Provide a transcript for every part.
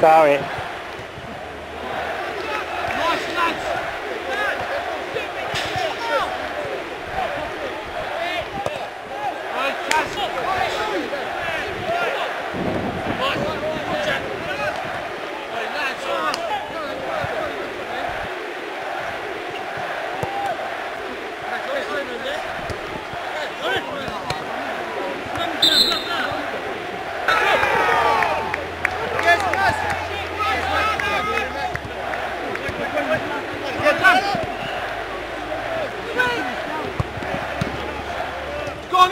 Sorry.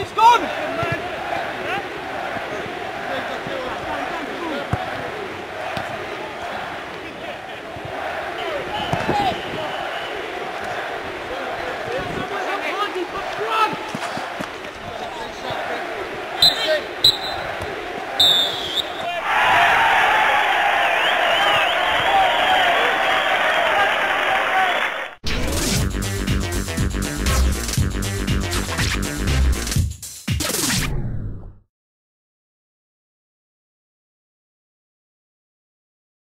It's gone!